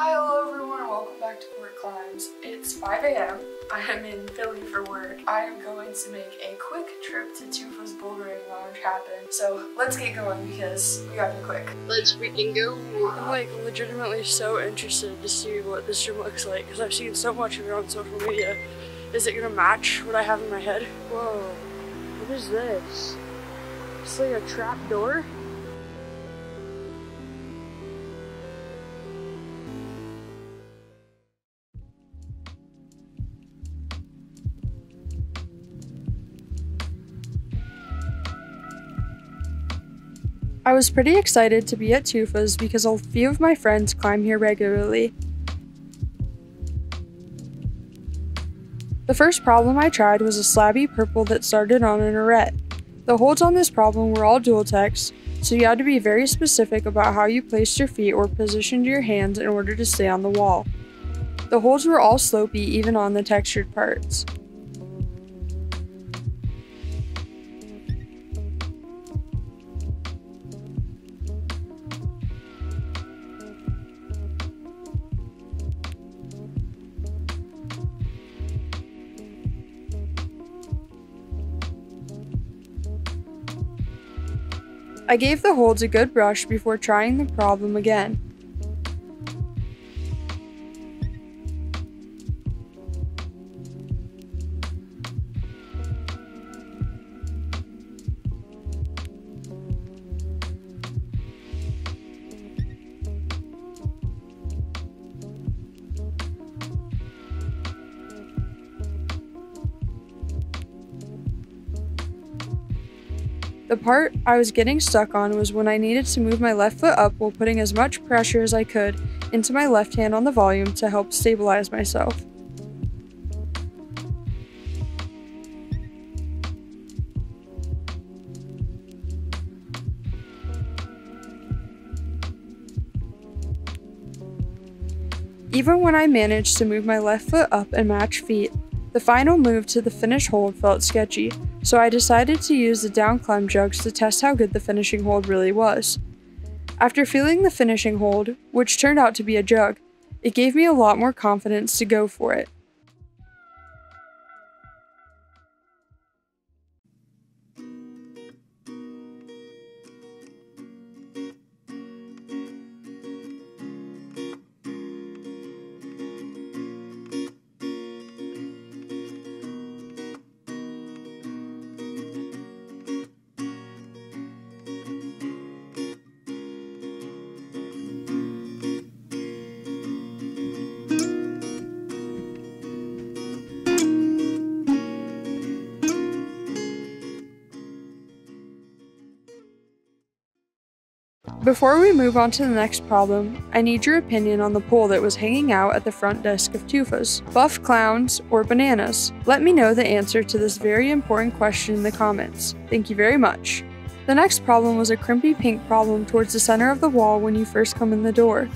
Hi, hello everyone, and welcome back to Court Climbs. It's 5 a.m. I am in Philly for work. I am going to make a quick trip to Tufas Bouldering Lounge happen. So let's get going because we gotta be quick. Let's freaking go. I'm like legitimately so interested to see what this gym looks like because I've seen so much of it on social media. Is it gonna match what I have in my head? Whoa, what is this? It's like a trap door? I was pretty excited to be at Tufas because a few of my friends climb here regularly. The first problem I tried was a slabby purple that started on an arete. The holds on this problem were all dual tex, so you had to be very specific about how you placed your feet or positioned your hands in order to stay on the wall. The holds were all slopey even on the textured parts. I gave the holds a good brush before trying the problem again. The part I was getting stuck on was when I needed to move my left foot up while putting as much pressure as I could into my left hand on the volume to help stabilize myself. Even when I managed to move my left foot up and match feet, the final move to the finish hold felt sketchy, so I decided to use the down climb jugs to test how good the finishing hold really was. After feeling the finishing hold, which turned out to be a jug, it gave me a lot more confidence to go for it. Before we move on to the next problem, I need your opinion on the pole that was hanging out at the front desk of Tufas. Buff clowns or bananas? Let me know the answer to this very important question in the comments. Thank you very much. The next problem was a crimpy pink problem towards the center of the wall when you first come in the door.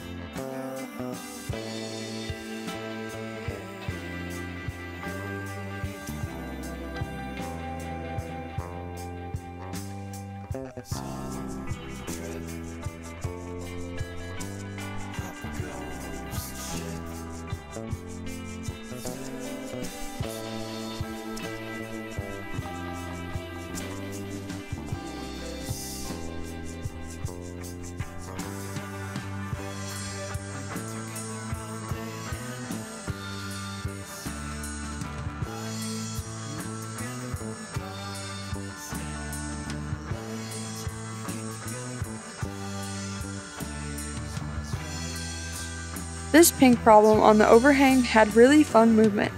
This pink problem on the overhang had really fun movement.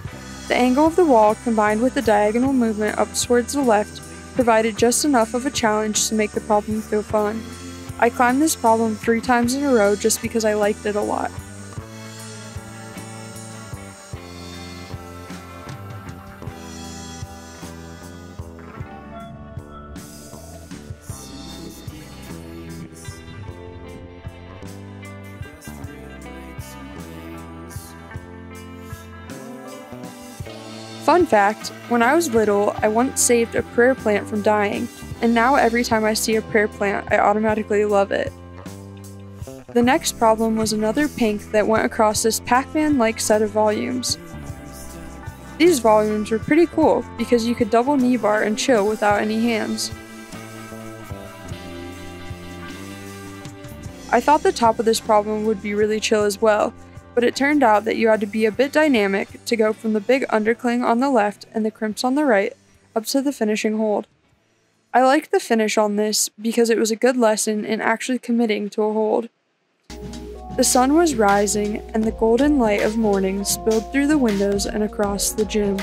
The angle of the wall combined with the diagonal movement up towards the left provided just enough of a challenge to make the problem feel fun. I climbed this problem three times in a row just because I liked it a lot. Fun fact when I was little, I once saved a prayer plant from dying, and now every time I see a prayer plant, I automatically love it. The next problem was another pink that went across this Pac-Man like set of volumes. These volumes were pretty cool because you could double knee bar and chill without any hands. I thought the top of this problem would be really chill as well, but it turned out that you had to be a bit dynamic to go from the big undercling on the left and the crimps on the right up to the finishing hold. I liked the finish on this because it was a good lesson in actually committing to a hold. The sun was rising, and the golden light of morning spilled through the windows and across the gym.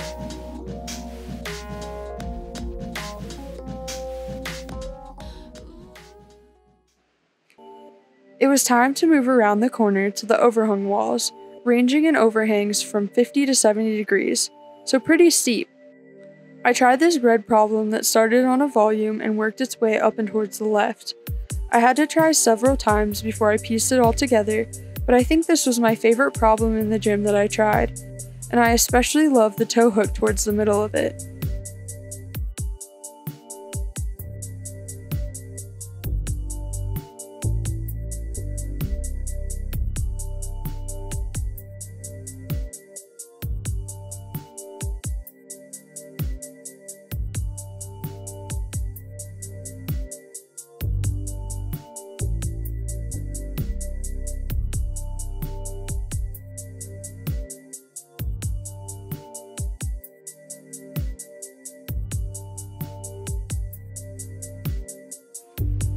It was time to move around the corner to the overhung walls, ranging in overhangs from 50 to 70 degrees, so pretty steep. I tried this red problem that started on a volume and worked its way up and towards the left. I had to try several times before I pieced it all together, but I think this was my favorite problem in the gym that I tried, and I especially love the toe hook towards the middle of it.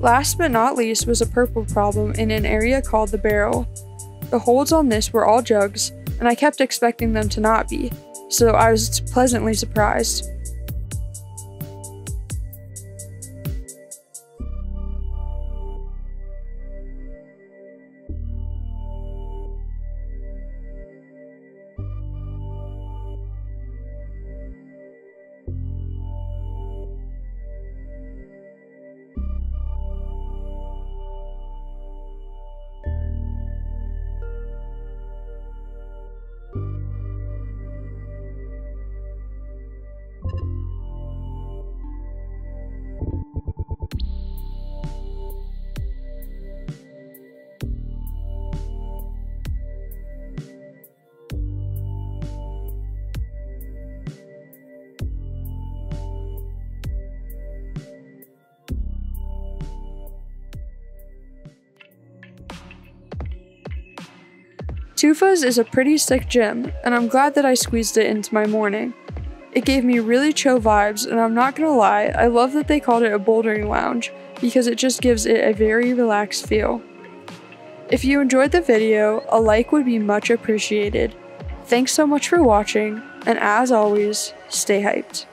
Last but not least was a purple problem in an area called the barrel. The holds on this were all jugs, and I kept expecting them to not be, so I was pleasantly surprised. Tufas is a pretty sick gym, and I'm glad that I squeezed it into my morning. It gave me really chill vibes, and I'm not gonna lie, I love that they called it a bouldering lounge because it just gives it a very relaxed feel. If you enjoyed the video, a like would be much appreciated. Thanks so much for watching, and as always, stay hyped.